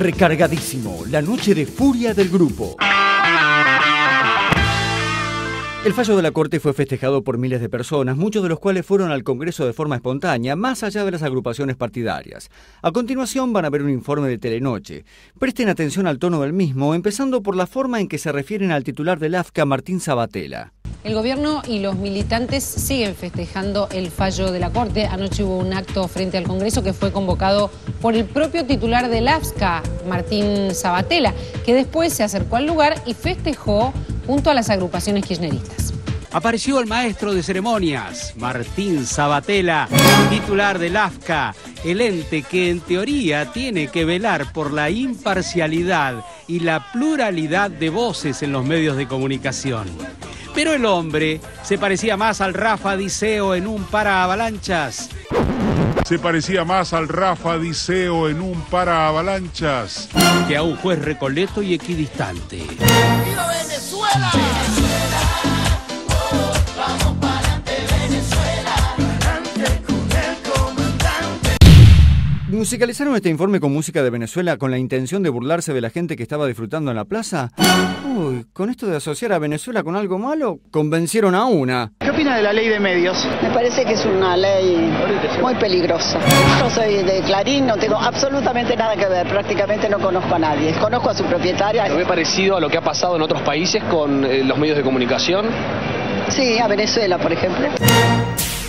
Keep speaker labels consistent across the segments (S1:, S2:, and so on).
S1: Recargadísimo, la noche de furia del grupo. El fallo de la Corte fue festejado por miles de personas, muchos de los cuales fueron al Congreso de forma espontánea, más allá de las agrupaciones partidarias. A continuación van a ver un informe de Telenoche. Presten atención al tono del mismo, empezando por la forma en que se refieren al titular del AFCA, Martín Sabatella.
S2: El gobierno y los militantes siguen festejando el fallo de la Corte. Anoche hubo un acto frente al Congreso que fue convocado por el propio titular del AFSCA, Martín Sabatella, que después se acercó al lugar y festejó junto a las agrupaciones kirchneristas.
S3: Apareció el maestro de ceremonias, Martín Sabatella, titular del AFCA, el ente que en teoría tiene que velar por la imparcialidad y la pluralidad de voces en los medios de comunicación. Pero el hombre se parecía más al Rafa Diceo en un para-avalanchas.
S4: Se parecía más al Rafa Diceo en un para-avalanchas.
S3: Que a un juez recoleto y equidistante.
S5: ¡Viva Venezuela!
S1: ¿Musicalizaron este informe con música de Venezuela con la intención de burlarse de la gente que estaba disfrutando en la plaza? Uy, con esto de asociar a Venezuela con algo malo, convencieron a una.
S6: ¿Qué opina de la ley de medios?
S7: Me parece que es una ley muy peligrosa. Yo soy de Clarín, no tengo absolutamente nada que ver, prácticamente no conozco a nadie. Conozco a su propietaria.
S8: ¿Lo ve parecido a lo que ha pasado en otros países con eh, los medios de comunicación?
S7: Sí, a Venezuela, por ejemplo.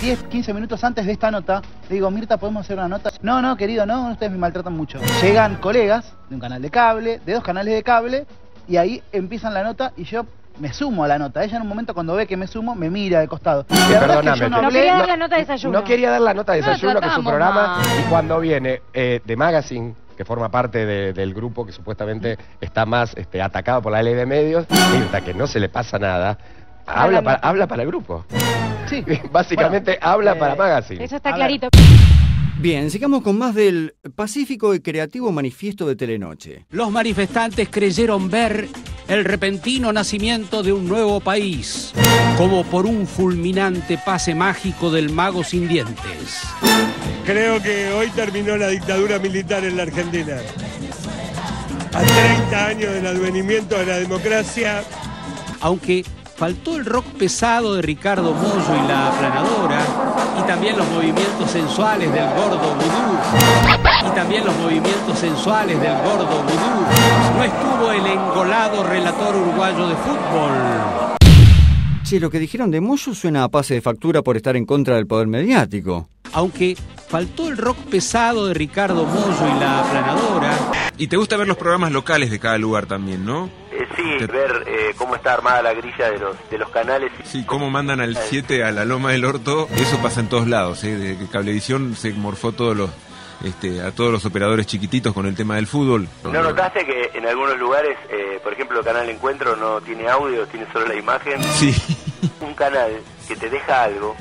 S6: 10, 15 minutos antes de esta nota, le digo, Mirta, ¿podemos hacer una nota? No, no, querido, no, ustedes me maltratan mucho. Llegan colegas de un canal de cable, de dos canales de cable, y ahí empiezan la nota y yo me sumo a la nota. Ella en un momento cuando ve que me sumo, me mira de costado. Verdad es que yo no
S9: no quería dar la nota de desayuno.
S10: No quería dar la nota de
S9: No,
S10: desayuno, que es un programa,
S9: mal.
S10: y cuando viene eh, de Magazine, que forma parte de- del grupo que supuestamente está más este, atacado por la ley de medios, Mirta, que no se le pasa nada, habla para, habla para el grupo.
S6: Sí.
S10: Básicamente
S6: Bueno,
S10: habla
S6: eh,
S10: para Magazine.
S9: Eso está
S6: A ver.
S9: clarito.
S1: Bien, sigamos con más del pacífico y creativo manifiesto de Telenoche.
S3: Los manifestantes creyeron ver el repentino nacimiento de un nuevo país, como por un fulminante pase mágico del mago sin dientes.
S11: Creo que hoy terminó la dictadura militar en la Argentina. A 30 años del advenimiento de la democracia,
S3: Aunque faltó el rock pesado de Ricardo Mollo y la aplanadora, y también los movimientos sensuales del gordo vudú, y también los movimientos sensuales del gordo vudú, no estuvo el engolado relator uruguayo de fútbol.
S1: Che, lo que dijeron de Moyo suena a pase de factura por estar en contra del poder mediático.
S3: Aunque faltó el rock pesado de Ricardo Mollo y la aplanadora,
S12: Y te gusta ver los programas locales de cada lugar también, ¿no?
S13: Eh, sí,
S12: Te-
S13: ver eh, cómo está armada la grilla de los, de los canales.
S12: Sí, cómo mandan al 7 a la loma del orto, eso pasa en todos lados, ¿eh? Que Cablevisión se morfó todos los, este, a todos los operadores chiquititos con el tema del fútbol.
S13: ¿No notaste que en algunos lugares, eh, por ejemplo, el canal Encuentro no tiene audio, tiene solo la imagen?
S12: Sí.
S13: Un canal que te deja algo,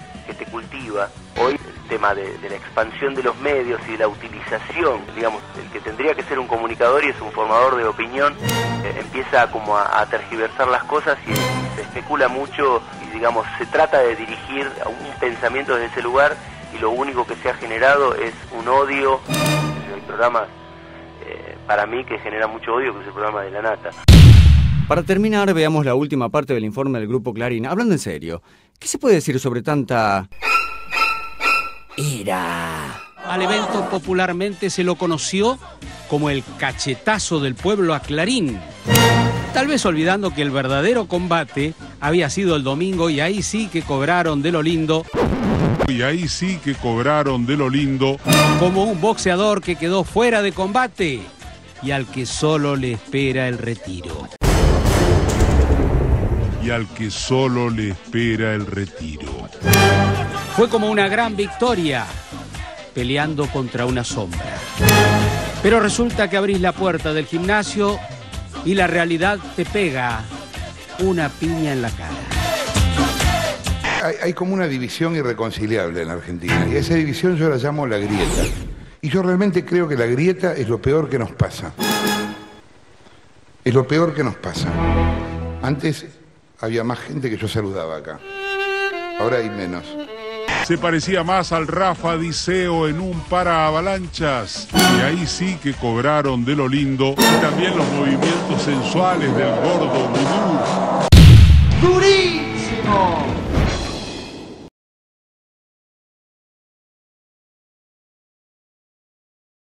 S13: cultiva. Hoy el tema de, la expansión de los medios y de la utilización, digamos, el que tendría que ser un comunicador y es un formador de opinión, eh, empieza como a, tergiversar las cosas y se especula mucho y digamos, se trata de dirigir a un pensamiento desde ese lugar y lo único que se ha generado es un odio. Hay programas eh, para mí que genera mucho odio, que es el programa de la nata.
S1: Para terminar, veamos la última parte del informe del grupo Clarín. Hablando en serio, ¿qué se puede decir sobre tanta... ira?
S3: al evento popularmente se lo conoció como el cachetazo del pueblo a Clarín. Tal vez olvidando que el verdadero combate había sido el domingo y ahí sí que cobraron de lo lindo
S4: Y ahí sí que cobraron de lo lindo.
S3: como un boxeador que quedó fuera de combate y al que solo le espera el retiro.
S4: Y al que solo le espera el retiro.
S3: Fue como una gran victoria peleando contra una sombra. Pero resulta que abrís la puerta del gimnasio y la realidad te pega una piña en la cara.
S14: Hay, hay como una división irreconciliable en la Argentina y a esa división yo la llamo la grieta. Y yo realmente creo que la grieta es lo peor que nos pasa. Es lo peor que nos pasa. Antes había más gente que yo saludaba acá. Ahora hay menos.
S4: se parecía más al Rafa Diceo en un para avalanchas. Y ahí sí que cobraron de lo lindo y también los movimientos sensuales del gordo